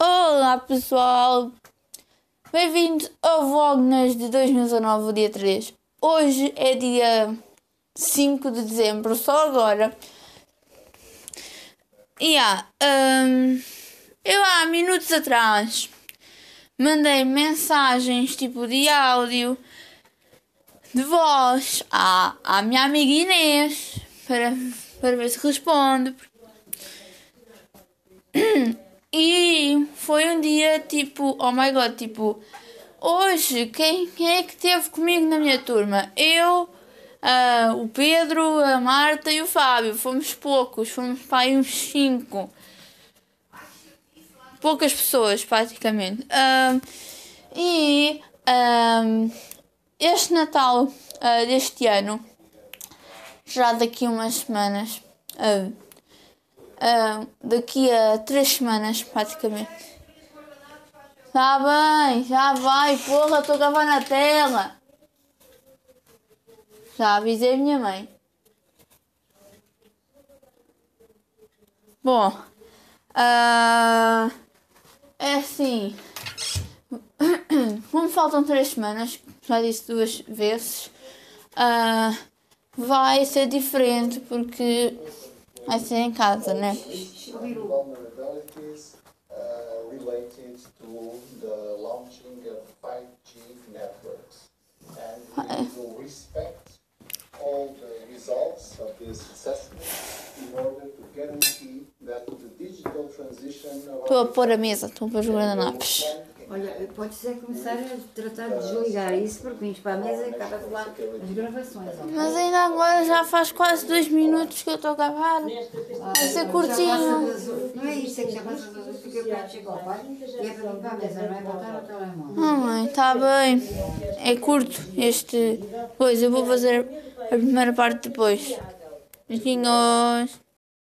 Olá pessoal, bem-vindos ao Vlognas de 2019, dia 3. Hoje é dia 5 de dezembro, só agora. E yeah, um, eu há minutos atrás mandei mensagens tipo de áudio, de voz à, à minha amiga Inês para, para ver se responde. E tipo, oh my god, tipo, hoje quem, quem é que teve comigo na minha turma? Eu, uh, o Pedro, a Marta e o Fábio. Fomos poucos, fomos para aí uns cinco. Poucas pessoas, praticamente. Uh, e uh, este Natal uh, deste ano, já daqui umas semanas, uh, uh, daqui a três semanas, praticamente. Tá bem, já vai, porra, estou a gravar na tela. Já avisei minha mãe. Bom, uh, é assim. Como faltam três semanas, já disse duas vezes, uh, vai ser diferente porque vai ser em casa, né? Related to the launching of 5G networks. And we will respect all the results of this assessment in order to guarantee that the digital transition of Estou a pôr a mesa, estou a pôr os guardanapos. Olha, pode ser começar a tratar de desligar isso, porque vimos para a mesa e acaba de lá as gravações. ó. Mas ainda agora já faz quase dois minutos que eu estou a gravar. Vai ser curtinho. Não é isso, é que já passa das oito, porque o prato chega ao pai e é para limpar a mesa, não é botar no telemóvel. Ah, mãe, está bem. É curto este. Pois, eu vou fazer a primeira parte depois. Beijinhos.